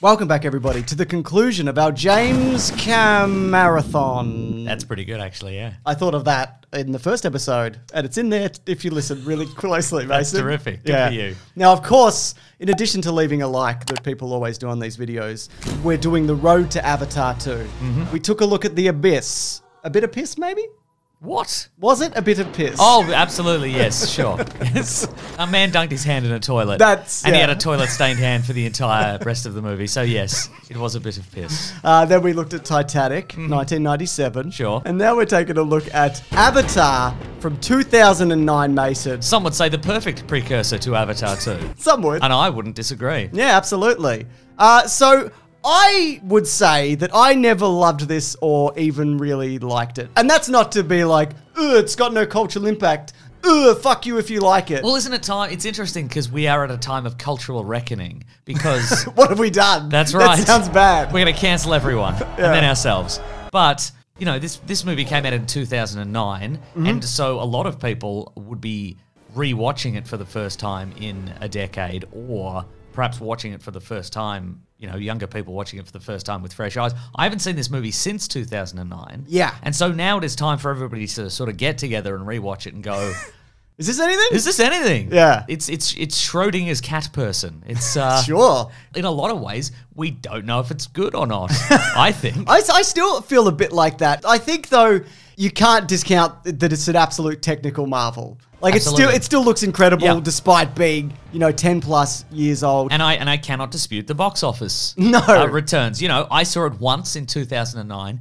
Welcome back, everybody, to the conclusion of our James Cam marathon. That's pretty good, actually. Yeah. I thought of that in the first episode, and it's in there if you listen really closely, That's terrific. Good for you. Now, of course, in addition to leaving a like that people always do on these videos, we're doing the road to Avatar 2. Mm-hmm. We took a look at the abyss. A bit of piss, maybe? What? Was it a bit of piss? Oh, absolutely. Yes. Sure. yes. A man dunked his hand in a toilet. That's- and he had a toilet stained hand for the entire rest of the movie. So yes, it was a bit of piss. Uh, then we looked at Titanic, 1997. Mm-hmm. Sure. And now we're taking a look at Avatar from 2009, Mason. Some would say the perfect precursor to Avatar 2. Some would. And I wouldn't disagree. Yeah, absolutely. Uh, so I would say that I never loved this or even really liked it. And that's not to be like, Ugh, it's got no cultural impact. Ugh, fuck you if you like it. Well, isn't it time? It's interesting because we are at a time of cultural reckoning because what have we done? That's right. That sounds bad. We're going to cancel everyone and then ourselves. But you know, this this movie came out in 2009, Mm-hmm. and so a lot of people would be rewatching it for the first time in a decade, or perhaps watching it for the first time. You know, younger people watching it for the first time with fresh eyes. I haven't seen this movie since 2009. Yeah. and so now it is time for everybody to sort of get together and rewatch it and go. Is this anything? Is this anything? Yeah. It's it's it's Schrodinger's cat person. It's uh sure. in a lot of ways, we don't know if it's good or not. I think. I, I still feel a bit like that. I think though you can't discount that it's an absolute technical marvel. Like it still it still looks incredible Yeah. despite being you know ten plus years old. and I and I cannot dispute the box office No. uh, returns. You know, I saw it once in 2009, and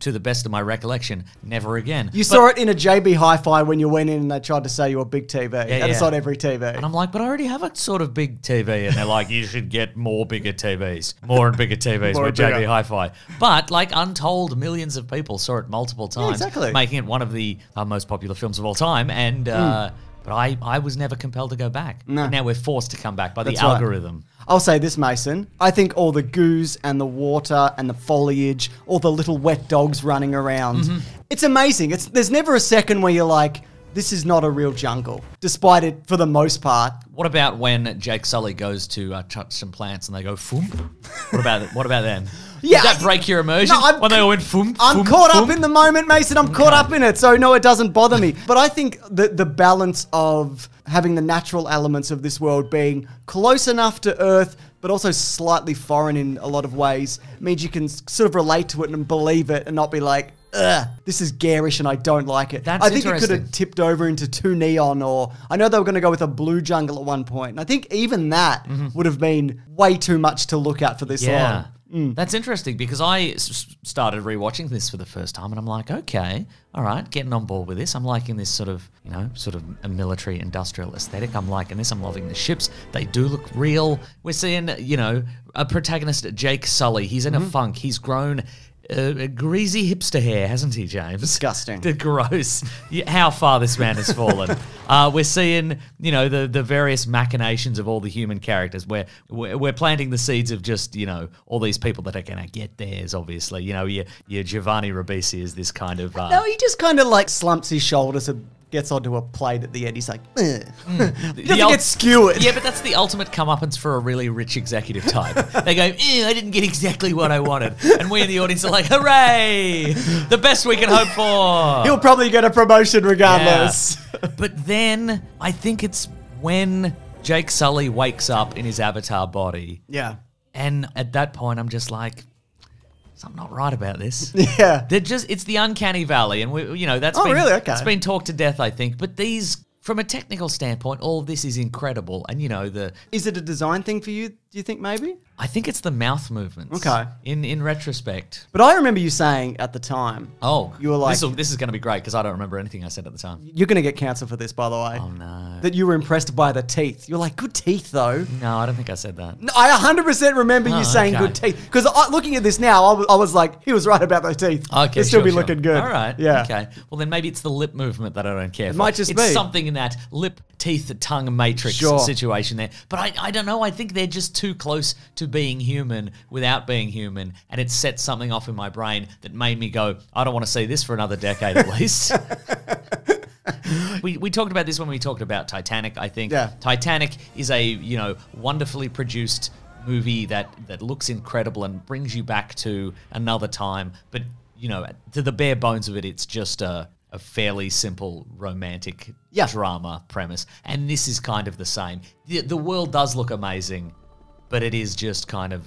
to the best of my recollection, never again. you But- saw it in a JB Hi-Fi when you went in and they tried to sell you a big TV, and it's on every TV. And I'm like, but I already have a sort of big TV. And they're like, you should get more bigger TVs. More and bigger TVs More with bigger. JB Hi Fi. But like untold millions of people saw it multiple times. exactly. Making it one of the uh, most popular films of all time. And, uh, but I, I was never compelled to go back. No. But now we're forced to come back by That's the right. I'll say this, Mason. I think all the goose and the water and the foliage, all the little wet dogs running around, Mm-hmm. it's amazing. It's there's never a second where you're like, this is not a real jungle, despite it for the most part. What about when Jake Sully goes to uh, touch some plants and they go foom? What about what about then? Yeah, Does that break your immersion? No, I'm- when they all went foom? I'm foom, caught up in the moment, Mason. I'm caught up in it, so no, it doesn't bother me. But I think the the balance of having the natural elements of this world being close enough to Earth, but also slightly foreign in a lot of ways, means you can sort of relate to it and believe it, and not be like, "Ugh, this is garish and I don't like it." That's I think it could have tipped over into too neon, or I know they were going to go with a blue jungle at one point, and I think even that would have been way too much to look at for this Mm-hmm. Yeah. long. Mm. That's interesting because I started rewatching this for the first time and I'm like, okay, all right, getting on board with this. I'm liking this sort of, you know, sort of a military industrial aesthetic. I'm liking this. I'm loving the ships. They do look real. We're seeing, you know, a protagonist, Jake Sully. He's Mm-hmm. in a funk. He's grown uh, a greasy hipster hair, hasn't he, James? Disgusting. The gross. How far this man has fallen. uh, we're seeing, you know, the the various machinations of all the human characters. We're, we're we're planting the seeds of just, you know, all these people that are going to get theirs. Obviously, you know, your your Giovanni Ribisi is this kind of. Uh, No, he just kind of like slumps his shoulders and gets onto a plate at the end. He's like, Ugh. he doesn't ul- get skewered. Yeah, but that's the ultimate comeuppance for a really rich executive type. they go, "Eh, I didn't get exactly what I wanted. And we in the audience are like, hooray! The best we can hope for. He'll probably get a promotion regardless. Yeah. but then I think it's when Jake Sully wakes up in his avatar body. Yeah. And at that point, I'm just like, something not right about this. Yeah. They're just, it's the uncanny valley. And, we, you know, that's Oh, been, really? Okay. It's been talked to death, I think. But these, from a technical standpoint, all of this is incredible. And, you know, the, Is it a design thing for you, do you think maybe? I think it's the mouth movements. Okay. In, in retrospect. But I remember you saying at the time, Oh, You were like- this, will- this is going to be great because I don't remember anything I said at the time. you're going to get cancelled for this, by the way. Oh, no. That you were impressed by the teeth. You're like, good teeth, though. No, I don't think I said that. No, I 100% remember you Oh, saying okay. good teeth. Because looking at this now, I was, I was like, he was right about those teeth. Okay, They'll still sure, be sure. looking good. All right. Yeah. Okay. Well, then maybe it's the lip movement that I don't care for. might just it's be. something in that lip, teeth, the tongue matrix Sure. situation there. But I, I don't know. I think they're just too close to being human without being human, and it set something off in my brain that made me go, I don't want to see this for another decade at least. we, we talked about this when we talked about Titanic, I think. Yeah. Titanic is a, you know, wonderfully produced movie that that looks incredible and brings you back to another time, but you know, to the bare bones of it, it's just a a fairly simple romantic Yeah. drama premise, and this is kind of the same. The, the world does look amazing, but it is just kind of,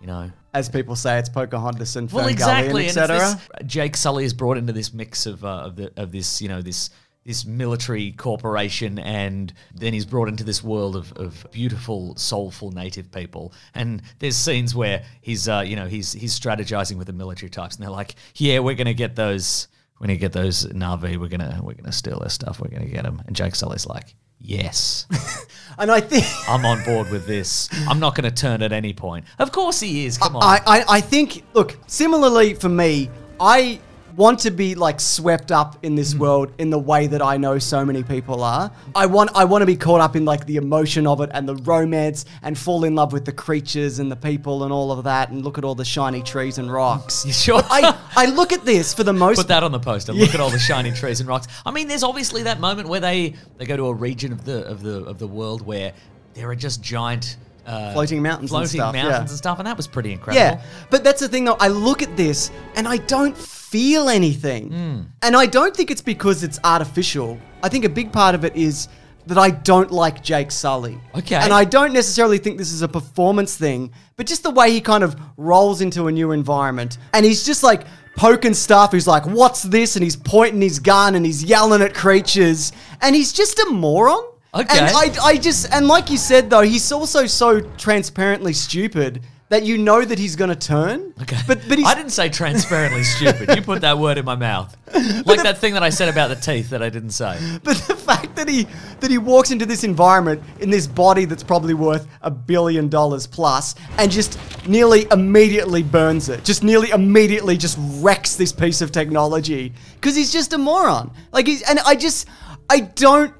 you know, As people say, it's Pocahontas and well, Ferngullion, exactly, etc. Jake Sully is brought into this mix of uh, of, the, of this, you know, this this military corporation, and then he's brought into this world of, of beautiful, soulful native people. And there's scenes where he's, uh, you know, he's he's strategizing with the military types, and they're like, "Yeah, we're gonna get those." When you get those Na'vi, we're gonna we're gonna steal their stuff. We're gonna get them. And Jake Sully's like, "Yes, And I think I'm on board with this. I'm not gonna turn at any point." Of course he is. Come on. I, I, I think, look, similarly for me, I want to be like swept up in this Mm-hmm. world in the way that I know so many people are. I want I want to be caught up in like the emotion of it and the romance and fall in love with the creatures and the people and all of that and look at all the shiny trees and rocks. You sure? I, I look at this for the most Put that on the poster. Look at all the shiny trees and rocks. I mean, there's obviously that moment where they they go to a region of the of the of the world where there are just giant uh, Floating mountains and floating stuff, mountains yeah. and stuff, and that was pretty incredible. Yeah, but that's the thing though. I look at this and I don't feel anything. Hmm. And I don't think it's because it's artificial. I think a big part of it is that I don't like Jake Sully. Okay. And I don't necessarily think this is a performance thing, but just the way he kind of rolls into a new environment and he's just like poking stuff. He's like, "What's this?" and he's pointing his gun and he's yelling at creatures and he's just a moron. Okay. And I, I just, and like you said though, he's also so transparently stupid that you know that he's going to turn. Okay. But, but I didn't say transparently stupid. You put that word in my mouth, like that thing that I said about the teeth that I didn't say. but the fact that he, that he walks into this environment in this body that's probably worth a billion dollars plus and just nearly immediately burns it, just nearly immediately just wrecks this piece of technology because he's just a moron. Like he's, and I just, I don't,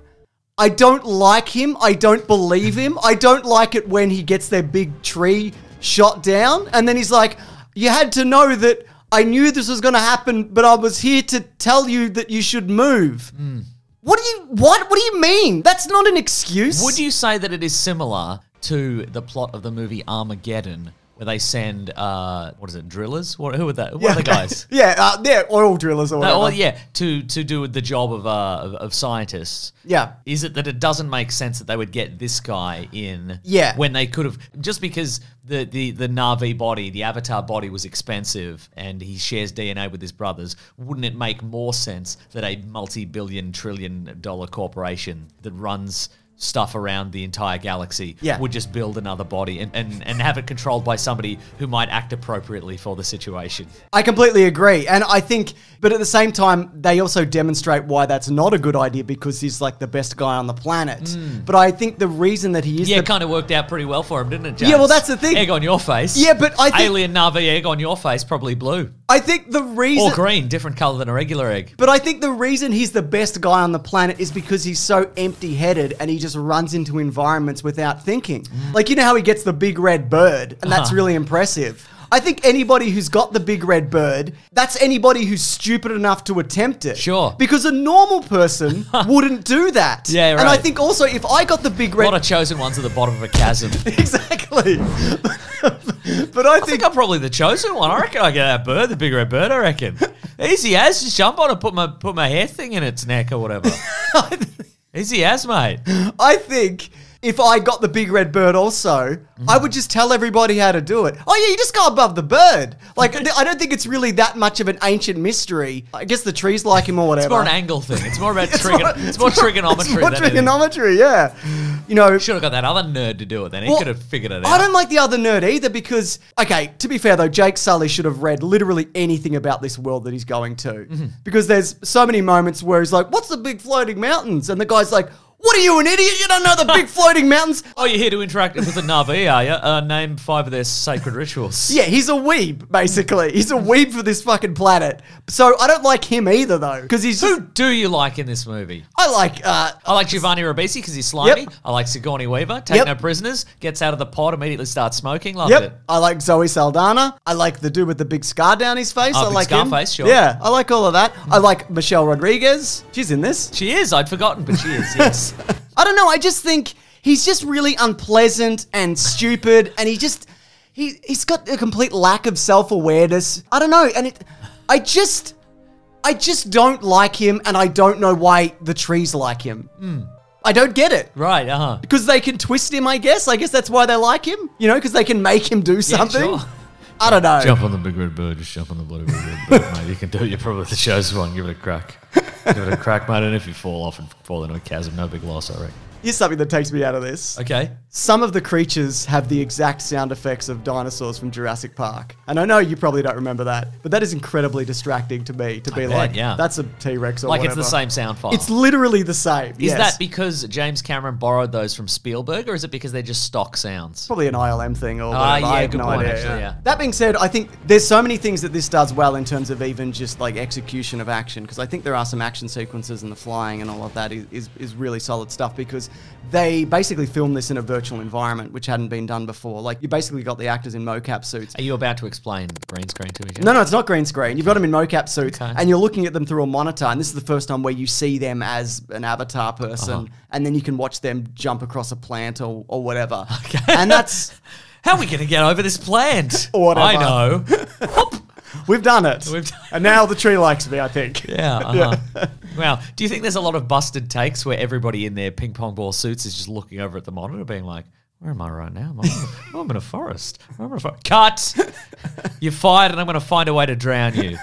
I don't like him. I don't believe him. I don't like it when he gets their big tree shot down and then he's like, You had to know that I knew this was going to happen, but I was here to tell you that you should move. Hmm. What do you what? What do you mean? That's not an excuse. Would you say that it is similar to the plot of the movie Armageddon, where they send uh, what is it, drillers? What who are that? What are the guys? yeah, uh, yeah, oil drillers or whatever. No, well, yeah, to to do the job of, uh, of of scientists. Yeah. Is it that it doesn't make sense that they would get this guy in? Yeah. When they could have just because the the the Na'vi body, the Avatar body, was expensive, and he shares DNA with his brothers. Wouldn't it make more sense that a multi-billion trillion dollar corporation that runs stuff around the entire galaxy Yeah. would just build another body and, and, and have it controlled by somebody who might act appropriately for the situation. I completely agree. And I think, but at the same time, they also demonstrate why that's not a good idea because he's like the best guy on the planet. Mm. But I think the reason that he is. Yeah, kind of worked out pretty well for him, didn't it, James? Yeah, well, that's the thing. Egg on your face. Yeah, but I think- Alien Na'vi egg on your face, probably blue. I think the reason Or green, different color than a regular egg. But I think the reason he's the best guy on the planet is because he's so empty headed and he just runs into environments without thinking. Mm. Like, you know how he gets the big red bird, and that's Uh-huh. really impressive. I think anybody who's got the big red bird, that's anybody who's stupid enough to attempt it. Sure. Because a normal person wouldn't do that. Yeah, And I think also if I got the big red. A lot of chosen ones at the bottom of a chasm. exactly. but I I think. think I'm probably the chosen one. I reckon I get that bird, the big red bird. I reckon. Easy as just jump on and put my put my hair thing in its neck or whatever. Easy as, mate. I think if I got the big red bird also, I would just tell everybody how to do it. Oh yeah, you just go above the bird. Like I don't think it's really that much of an ancient mystery. I guess the trees like him or whatever. It's more an angle thing. It's more about It's trigon- more- It's more trigonometry. It's more trigonometry, yeah. You know, Should have got that other nerd to do it. Then he Well, could have figured it out. I don't like the other nerd either because, okay, to be fair though, Jake Sully should have read literally anything about this world that he's going to. Mm-hmm. Because there's so many moments where he's like, What's the big floating mountains? And the guy's like, What are you, an idiot? You don't know the big floating mountains? Oh, you're here to interact with the Na'vi, are you? Uh, name five of their sacred rituals. Yeah, he's a weeb, basically. He's a weeb for this fucking planet. So I don't like him either, though, because he's Who just, do you like in this movie? I like, uh, I like Giovanni Ribisi because he's slimy. Yep. I like Sigourney Weaver. Take Yep. no prisoners. Gets out of the pod, immediately starts smoking. Loved yep, it. I like Zoe Saldana. I like the dude with the big scar down his face. Oh, I like scar him. face, sure. Yeah, I like all of that. I like Michelle Rodriguez. She's in this. She is. I'd forgotten, but she is. Yes. I don't know. I just think he's just really unpleasant and stupid, and he just he he's got a complete lack of self awareness. I don't know, and it, I just. I just don't like him, and I don't know why the trees like him. I don't get it. Right, uh huh. Because they can twist him, I guess. I guess that's why they like him. You know, because they can make him do something. sure. I don't know. Jump on the big red bird, just jump on the bloody big red bird, mate. You can do it. You're probably the show's one. Give it a crack. Give it a crack, mate. And if you fall off and fall into a chasm, no big loss, I reckon. Here's something that takes me out of this. Okay. Some of the creatures have the exact sound effects of dinosaurs from Jurassic Park. And I know you probably don't remember that, but that is incredibly distracting to me to be bet, like, yeah. that's a T Rex or Like whatever. it's the same sound file. It's literally the same. is yes. that because James Cameron borrowed those from Spielberg, or is it because they're just stock sounds? Probably an ILM thing or. Ah, yeah, I have good no point, idea. actually, yeah. That being said, I think there's so many things that this does well in terms of even just like execution of action. Because I think there are some action sequences and the flying and all of that is, is, is really solid stuff because they basically filmed this in a virtual environment, which hadn't been done before. Like you basically got the actors in mocap suits. Are you about to explain green screen to me? James? No, no, it's not green screen. You've got them in mocap suits, Okay. and you're looking at them through a monitor. And this is the first time where you see them as an avatar person, Uh-huh. and then you can watch them jump across a plant or, or whatever. And that's How are we going to get over this plant? Or whatever. I know. we've done it. We've done- and now the tree likes me. I think. Yeah. Uh-huh. wow. Do you think there's a lot of busted takes where everybody in their ping pong ball suits is just looking over at the monitor, being like, "Where am I right now? I'm, oh, I'm in a forest. I'm in a forest. Cut. You're fired, and I'm going to find a way to drown you."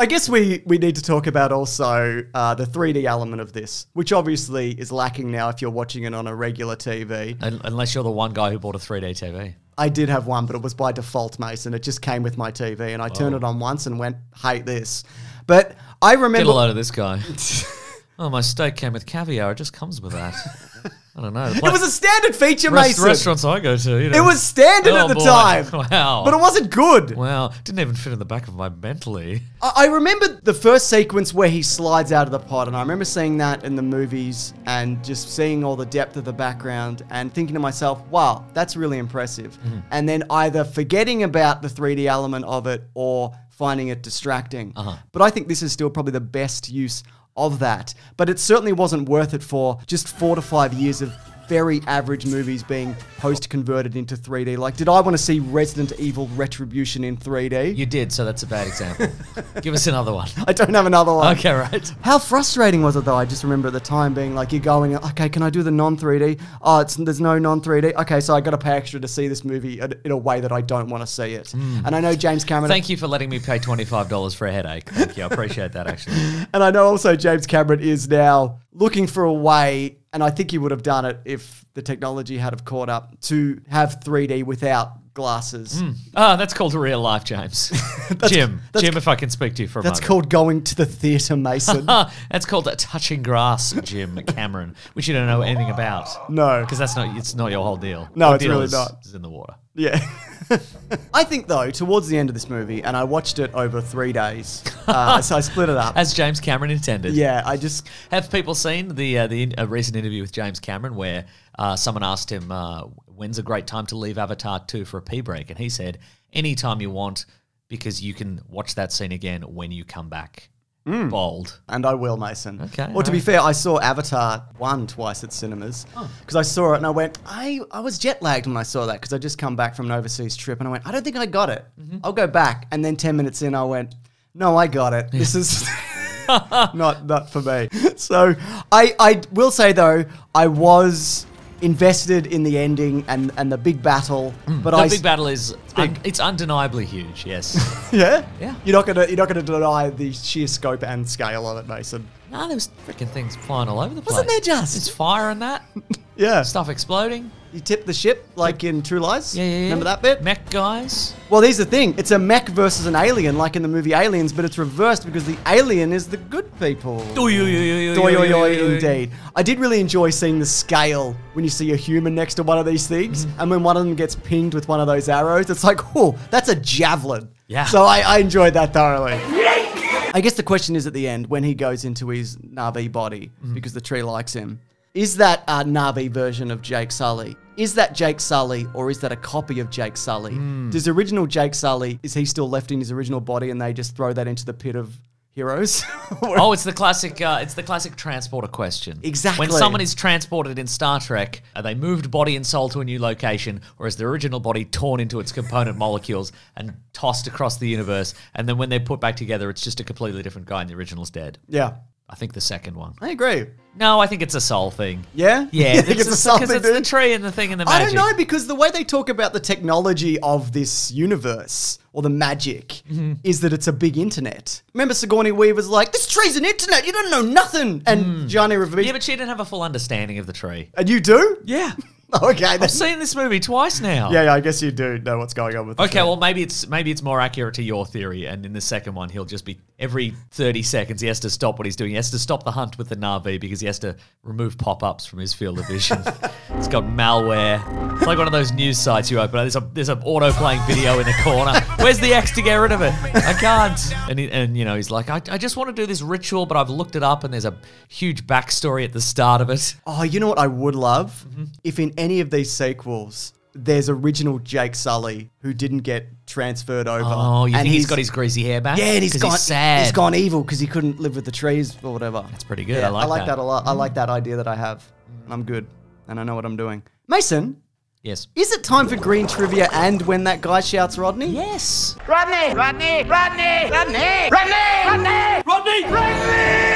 I guess we we need to talk about also uh, the 3D element of this, which obviously is lacking now if you're watching it on a regular TV. Unless you're the one guy who bought a 3D TV. I did have one, but it was by default, Mason. It just came with my TV, and I turned it on once and went, "Hate this." But I Get remember a load of this guy. oh, my steak came with caviar. It just comes with that. I don't know. it was a standard feature, Rest- Mason. restaurants I go to. You know. It was standard Oh, at the boy. time. Wow. But it wasn't good. Wow. Didn't even fit in the back of my Bentley. I I remember the first sequence where he slides out of the pod, and I remember seeing that in the movies and just seeing all the depth of the background and thinking to myself, wow, that's really impressive. Mm-hmm. And then either forgetting about the 3D element of it or finding it distracting. Uh-huh. But I think this is still probably the best use of that. But it certainly wasn't worth it for just four to five years of very average movies being post converted into 3D. Like, did I want to see Resident Evil Retribution in 3D? You did, so that's a bad example. Give us another one. I don't have another one. Okay, right. How frustrating was it though? I just remember at the time being like, you're going, okay, can I do the non 3D? Oh, it's, there's no non 3D. Okay, so I got to pay extra to see this movie in in a way that I don't want to see it. Hmm. And I know James Cameron. Thank you for letting me pay $25 for a headache. Thank you. I appreciate that, actually. And I know also James Cameron is now looking for a way, and I think he would have done it if the technology had have caught up to have 3D without glasses. Ah, that's called real life, James. Jim. Jim, if I can speak to you for a That's moment. called going to the theatre, Mason. That's called a touching grass, Jim Cameron, which you don't know anything about. no. Because that's not it's not your whole deal. No, Your it's deal really is- not. It's in the water. Yeah. I think though, towards the end of this movie, and I watched it over three days, uh, so I split it up. As James Cameron intended. Yeah, I just Have people seen the uh, the in, a recent interview with James Cameron where uh, someone asked him uh, when's a great time to leave Avatar 2 for a pee break, and he said anytime you want because you can watch that scene again when you come back. Hmm. Bold. and I will, Mason. Okay, Well, to be fair, I saw Avatar one twice at cinemas because I saw it and I went, I I was jet lagged when I saw that because I just come back from an overseas trip and I went, I don't think I got it. Mm-hmm. I'll go back. And then ten minutes in, I went, No, I got it. This is. not not for me. So I I will say though I was invested in the ending and and the big battle, mm. but The I big battle is un- big. it's undeniably huge. Yes. yeah Yeah. you're not gonna you're not gonna deny the sheer scope and scale of it, Mason. no, there was freaking things flying all over the place. Wasn't there just? There's fire and that Yeah, stuff exploding. you tip the ship like in True Lies. Yeah, yeah, yeah. Remember that bit? Mech guys. Well, here's the thing: it's a mech versus an alien, like in the movie Aliens, but it's reversed because the alien is the good people. Doi, oy, oi, oi, oy, oy. indeed. I did really enjoy seeing the scale when you see a human next to one of these things, and when one of them gets pinged with one of those arrows, it's like, oh, that's a javelin. Yeah. So I, I enjoyed that thoroughly. I guess the question is at the end when he goes into his Na'vi body because the tree likes him. Is that a Na'vi version of Jake Sully? Is that Jake Sully or is that a copy of Jake Sully? Hmm. Does original Jake Sully is he still left in his original body and they just throw that into the pit of heroes. Oh, it's the classic. Uh, it's the classic transporter question. Exactly. When someone is transported in Star Trek, are they moved body and soul to a new location, or is the original body torn into its component molecules and tossed across the universe? And then when they're put back together, it's just a completely different guy, and the original's dead. yeah, I think the second one. I agree. No, I think it's a soul thing. Yeah? Yeah, You think it's a soul because thing, it's the tree and the thing and the magic. I don't know because the way they talk about the technology of this universe or the magic Mm-hmm. is that it's a big internet. Remember Sigourney Weaver's like, this tree's an internet, you don't know nothing. And Gianni Mm. Yeah, but she didn't have a full understanding of the tree. and you do? Yeah, Okay. I've seen this movie twice now. yeah, yeah, I guess you do know what's going on with Okay, well maybe it's maybe it's more accurate to your theory, and in the second one he'll just be every thirty seconds he has to stop what he's doing. He has to stop the hunt with the Na'vi because he has to remove pop-ups from his field of vision. it's got malware. It's like one of those news sites you open. There's a there's an auto playing video in the corner. Where's the X to get rid of it? I can't. And he, and you know he's like, I, I just want to do this ritual, but I've looked it up, and there's a huge backstory at the start of it. Oh, you know what I would love? Mm-hmm. If in any of these sequels, there's original Jake Sully who didn't get transferred over. Oh, you and think he's got his greasy hair back? Yeah, and he's 'Cause gone. sad. He's gone evil because he couldn't live with the trees or whatever. That's pretty good. I like that. that. a lot. I like that idea that I have. I'm good, and I know what I'm doing. Mason, Yes. is it time for green trivia? And when that guy shouts, Rodney. Yes. Rodney! Rodney! Rodney! Rodney! Rodney! Rodney!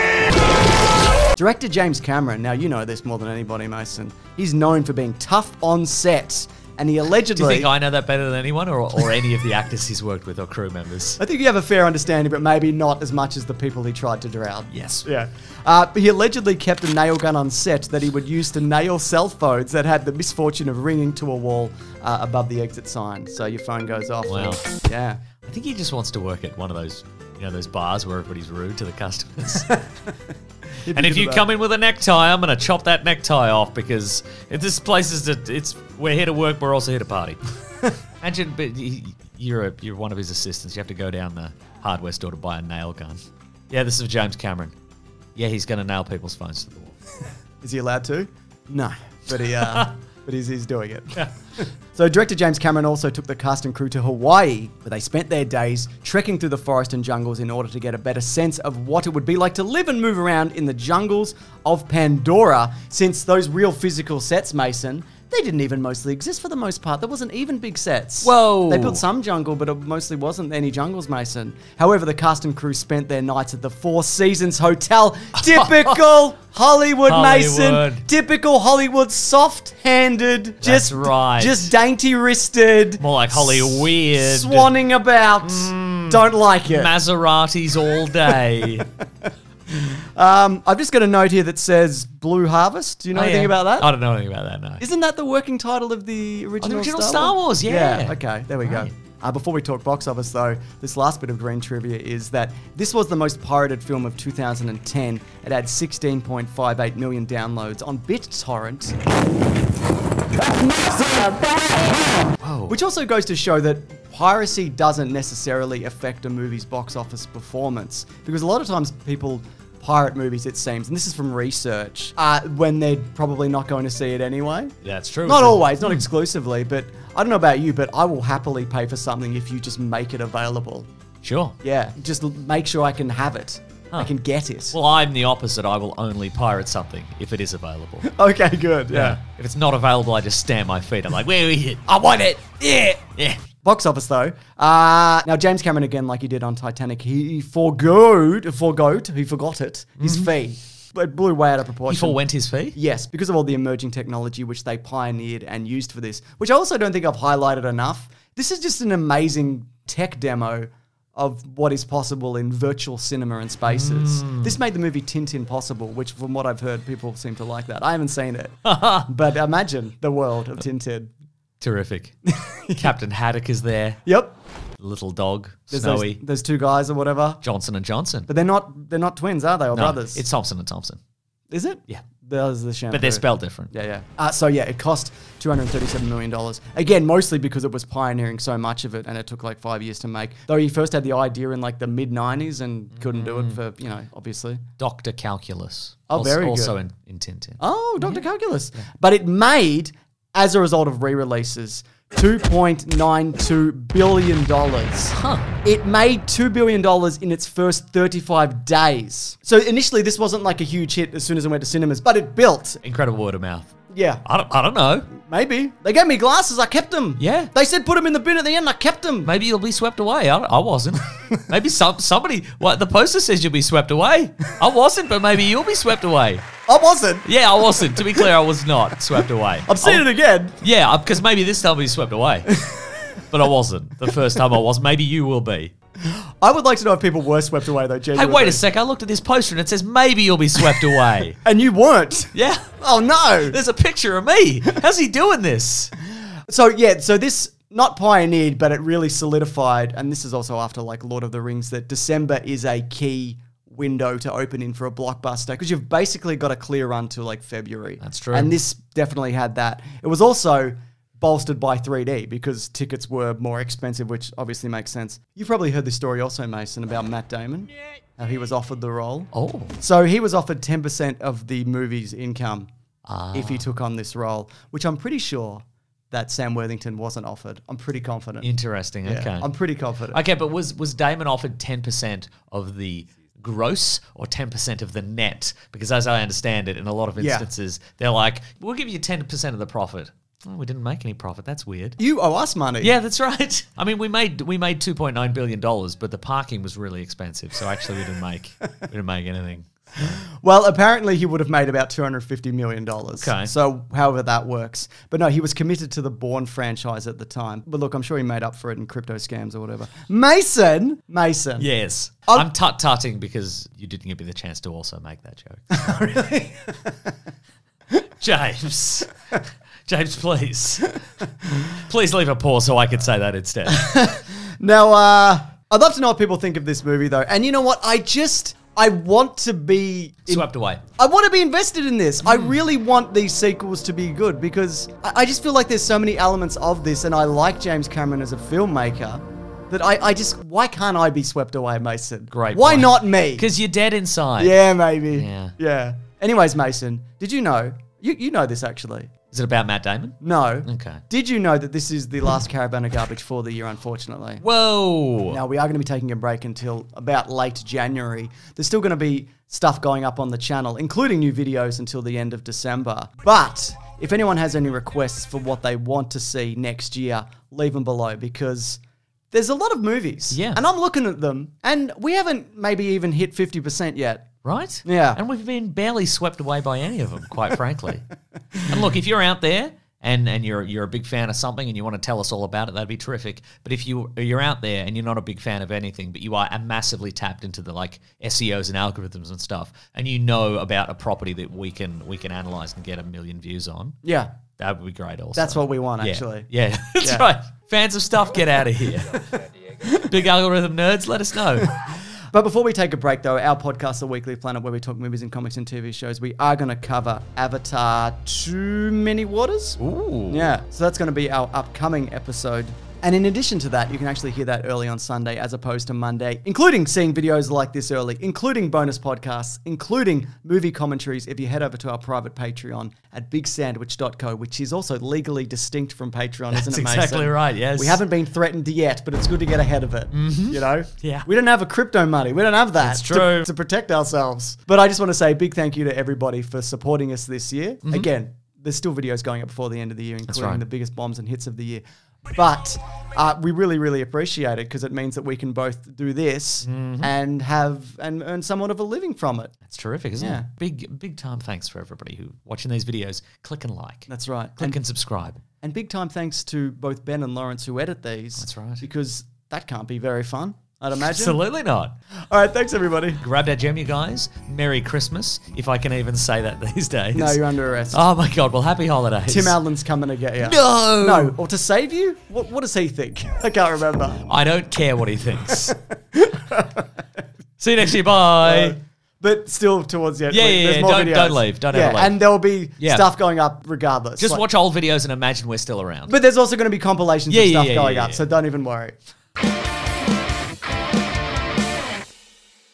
Director James Cameron. Now you know this more than anybody, Mason. He's known for being tough on set, and he Do allegedly. you think I know that better than anyone, or, or any of the actors he's worked with or crew members? I think you have a fair understanding, but maybe not as much as the people he tried to drown. Yes. Yeah. Uh, he allegedly kept a nail gun on set that he would use to nail cell phones that had the misfortune of ringing to a wall uh, above the exit sign. So your phone goes off. Wow. Yeah. I think he just wants to work at one of those, you know, those bars where everybody's rude to the customers. and if you come in with a necktie, I'm going to chop that necktie off because if this place is, a, it's we're here to work, we're also here to party. Imagine, but you're a, you're one of his assistants. You have to go down the hardware store to buy a nail gun. Yeah, this is James Cameron. Yeah, he's going to nail people's phones to the wall. Is he allowed to? No. But he, uh, but he's, he's doing it. So director James Cameron also took the cast and crew to Hawaii, where they spent their days trekking through the forest and jungles in order to get a better sense of what it would be like to live and move around in the jungles of Pandora. Since those real physical sets, Mason, they didn't even mostly exist for the most part. There wasn't even big sets. Whoa. They built some jungle, but it mostly wasn't any jungles, Mason. However, the cast and crew spent their nights at the Four Seasons Hotel. Typical Hollywood, Mason. Typical Hollywood, soft-handed, just right. just dainty-wristed, More like Holly weird. swanning about. Mm. Don't like it. Maseratis all day. Um, I've just got a note here that says Blue Harvest. Do you know Oh, anything yeah. about that? I don't know anything about that, no. Isn't that the working title of the original, original Star Wars, yeah. Okay, there we Right. go. Uh, before we talk box office, though, this last bit of green trivia is that this was the most pirated film of 2010. It had 16.58 million downloads on BitTorrent. Which also goes to show that piracy doesn't necessarily affect a movie's box office performance. Because a lot of times people pirate movies, it seems, and this is from research, uh, when they're probably not going to see it anyway. That's true. Not always, not exclusively, but I don't know about you, but I will happily pay for something if you just make it available. Sure. Yeah, just make sure I can have it. I can get it. Well, I'm the opposite. I will only pirate something if it is available. okay, good. Yeah. If it's not available, I just stamp my feet. I'm like, where is it? I want it. Yeah. Yeah. Box office though. Uh, now James Cameron again, like he did on Titanic, he forgoed, forgoed, he forgot it, his fee. It blew way out of proportion. He forewent his fee? Yes, because of all the emerging technology which they pioneered and used for this, which I also don't think I've highlighted enough. This is just an amazing tech demo of what is possible in virtual cinema and spaces. Hmm. This made the movie Tintin possible, which, from what I've heard, people seem to like that. I haven't seen it, but imagine the world of Tintin. Terrific. Captain Haddock is there. Yep, little dog, there's Snowy. those, those two guys or whatever, Johnson and Johnson. but they're not they're not twins, are they, or No, brothers? It's Thomson and Thompson. is it? Yeah. There's the shampoo. But they're spelled different. Yeah, yeah. Uh, so yeah, it cost two hundred thirty-seven million dollars. Again, mostly because it was pioneering so much of it, and it took like five years to make. Though he first had the idea in like the mid '90s and couldn't do it for you know obviously. Dr. Calculus. Oh, also, very Also in, in Tintin. Oh, Doctor Calculus. But it made, as a result of re-releases, $2.92 billion. Huh. It made $2 billion in its first 35 days. So initially, this wasn't like a huge hit as soon as it went to cinemas, but it built. Incredible word of mouth. Yeah, I don't, I don't know. maybe. They gave me glasses, I kept them. Yeah. They said put them in the bin at the end, I kept them. Maybe you'll be swept away. I, I wasn't. maybe some somebody. What the poster says you'll be swept away. I wasn't, but maybe you'll be swept away. I wasn't. Yeah, I wasn't. To be clear, I was not swept away. I'm seeing it again. Yeah, because maybe this time I'll be swept away. but I wasn't. The first time I was. Maybe you will be. I would like to know if people were swept away, though, Hey, wait a sec. I looked at this poster and it says maybe you'll be swept away. And you weren't. yeah. Oh, no. There's a picture of me. How's he doing this? So yeah, so this not pioneered, but it really solidified, and this is also after like Lord of the Rings, that December is a key window to open in for a blockbuster because you've basically got a clear run to like February. That's true. And this definitely had that. It was also bolstered by 3D because tickets were more expensive, which obviously makes sense. You've probably heard this story also, Mason, about Matt Damon, how he was offered the role. Oh. So he was offered 10% of the movie's income Ah. if he took on this role, which I'm pretty sure that Sam Worthington wasn't offered. I'm pretty confident. Interesting. Yeah, Okay. I'm pretty confident. Okay, but was was Damon offered ten percent of the gross or ten percent of the net? Because as I understand it, in a lot of Yeah. instances, they're like, "We'll give you ten percent of the profit." Oh, we didn't make any profit. That's weird. You owe us money. Yeah, that's right. I mean, we made we made two point nine billion dollars, but the parking was really expensive, so actually we didn't make we didn't make anything. Well, apparently he would have made about $250 million. Okay. So, however that works. But no, he was committed to the Bourne franchise at the time. But look, I'm sure he made up for it in crypto scams or whatever. Mason! Mason. Yes, I'll- I'm tut tutting because you didn't give me the chance to also make that joke. really, James. James, please, please leave a pause so I could say that instead. Now, uh, I'd love to know what people think of this movie, though. And you know what? I just, I want to be. in- Swept away. I want to be invested in this. I really want these sequels to be good because I, I just feel like there's so many elements of this, and I like James Cameron as a filmmaker that I, I just why can't I be swept away, Mason? Great Why point. not me? Because you're dead inside. yeah, maybe. Yeah. Yeah. Anyways, Mason, did you know? You you know this actually. Is it about Matt Damon? No. Okay. Did you know that this is the last Caravan of Garbage for the year, unfortunately? Whoa. Now, we are going to be taking a break until about late January. There's still going to be stuff going up on the channel, including new videos until the end of December. But if anyone has any requests for what they want to see next year, leave them below because there's a lot of movies. Yeah. And I'm looking at them, and we haven't maybe even hit 50% yet. Right? Yeah. And we've been barely swept away by any of them, quite frankly. And look, if you're out there and, and you're you're a big fan of something and you want to tell us all about it, that'd be terrific. But if you you're out there and you're not a big fan of anything, but you are massively tapped into the like SEOs and algorithms and stuff, and you know about a property that we can we can analyze and get a million views on, Yeah. that would be great also. That's what we want, yeah. actually. Yeah, that's Yeah. right. Fans of stuff, get out of here. big algorithm nerds, let us know. But before we take a break, though, our podcast, The Weekly Planet, where we talk movies and comics and TV shows, we are going to cover Avatar Too Many Waters. Ooh. Yeah, so that's going to be our upcoming episode. And in addition to that, you can actually hear that early on Sunday as opposed to Monday, including seeing videos like this early, including bonus podcasts, including movie commentaries if you head over to our private Patreon at bigsandwich.co, which is also legally distinct from Patreon, isn't That's it, Mason? exactly right, yes. We haven't been threatened yet, but it's good to get ahead of it. Mm-hmm. You know? Yeah. We don't have a crypto money. We don't have that That's to- true. To, protect ourselves. But I just want to say a big thank you to everybody for supporting us this year. Mm-hmm. Again, there's still videos going up before the end of the year, including right. the biggest bombs and hits of the year. But uh, we really, really appreciate it because it means that we can both do this and have and earn somewhat of a living from it. That's terrific, isn't Yeah. it? Big, big time thanks for everybody who watching these videos. Click and like. That's right. Click And, and subscribe. and big time thanks to both Ben and Laurence who edit these. That's right. Because that can't be very fun, I'd imagine. Absolutely not. All right, thanks everybody. Grab that gem, you guys. Merry Christmas, if I can even say that these days. No, you're under arrest. Oh my God! Well, happy holidays. Tim Allen's coming to get you. No. No, or to save you? What, what does he think? I can't remember. I don't care what he thinks. See you next year. Bye. Uh, but still towards the end. Yeah, yeah, yeah, more don't- don't leave, don't yeah, ever leave. And there'll be Yeah. stuff going up regardless. Just Like- watch old videos and imagine we're still around. But there's also going to be compilations Yeah, of stuff going up, so don't even worry.